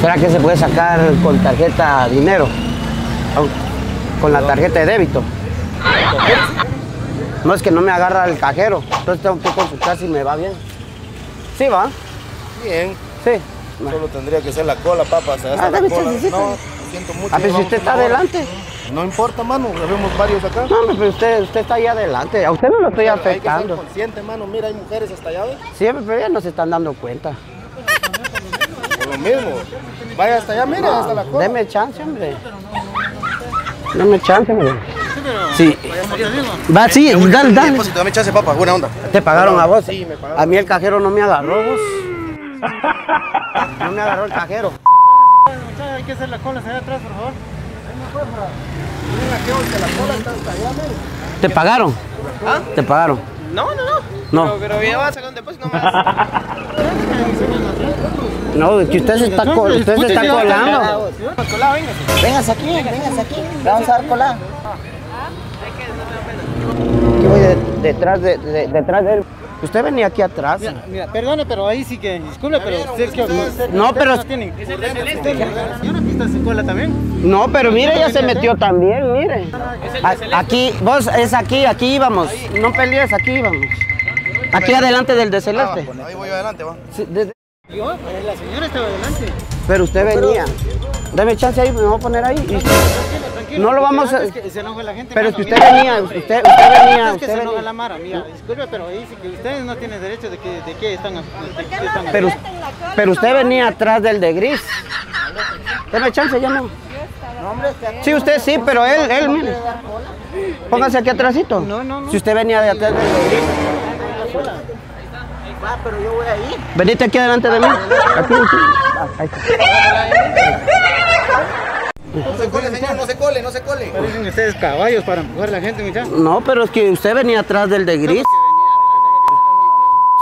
¿Será que se puede sacar con tarjeta dinero? Con la tarjeta de débito. No es que no me agarra el cajero, entonces tengo que consultar si me va bien. ¿Sí va? Bien. Sí. Solo tendría que ser la cola, papá. O sea, Ah, la dame cola. chancecito. No, siento mucho. A ver si usted está adelante. No importa, mano. Vemos varios acá. No, pero usted, usted está ahí adelante. A usted no lo estoy Hay que ser afectando. consciente, mano. Mira, hay mujeres hasta allá, ¿ves? Siempre, pero ya no se están dando cuenta. Mismo. Vaya hasta allá, mira, hasta la cola. Deme chance, hombre. Deme chance, hombre. Sí. Va, sí, dale, dale. Depósito, dame chance, papá. Buena onda. ¿Te pagaron a vos? Sí, me pagaron. A mí el cajero no me agarró, vos. No me agarró el cajero. Hay que hacer la cola allá atrás, por favor. ¿Te pagaron? ¿Te pagaron? No, no, no. No. Pero, pero ya vas a sacar un depósito más. No, es que usted se está, co- usted se está colando. Colado, venga. Véngase aquí, véngase aquí. Le vamos a dar colada. Aquí voy de- detrás de, de- detrás de él. Usted venía aquí atrás. Mira, mira, perdone, pero ahí sí que, disculpe, pero usted que usted- No, usted pero- no tienen. ¿Y una pista sin cola también? No, pero mire, ya se metió también, mire. A- Aquí, vos, es aquí, aquí íbamos. No pelees, aquí íbamos. Aquí adelante del de celeste. Ahí voy adelante, va. Sí, desde- Yo, la señora estaba adelante. Pero usted venía. Deme chance ahí, me voy a poner ahí. Tranquilo. No lo vamos a- antes que se enoja la gente. Pero es que usted mira. venía, usted, usted venía, Es que usted se enoja la mara, mira, disculpe, pero dice que ustedes no tienen derecho de que, de que están, de que están Pero, pero usted venía atrás del de gris. Deme chance, ya no. Sí, usted sí, pero él, él, mire. Póngase aquí atrásito. No, no, no. Si usted venía de atrás del de gris. Venite aquí adelante de mí. Aquí, aquí. Ah, ahí está. No se cole, señor, no se cole, no se cole. Parecen ustedes caballos para empujar a la gente, muchachos. No, pero es que usted venía atrás del de gris.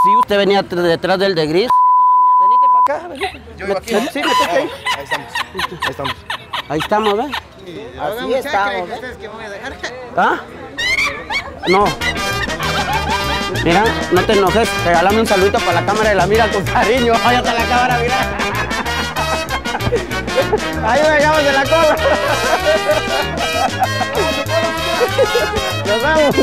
Sí, usted venía tr- detrás del de gris. Venite para acá. Yo aquí. Sí, sí, ahí. Ahí estamos. Ahí estamos. Ahí estamos, ¿ves? Así estamos, ustedes que voy a dejar? ¿Ah? No. Mira, no te enojes. Regálame un saludito para la cámara y la mira con cariño. Ahí está la cámara, mira. Ahí me dejamos de la cola. Nos vamos.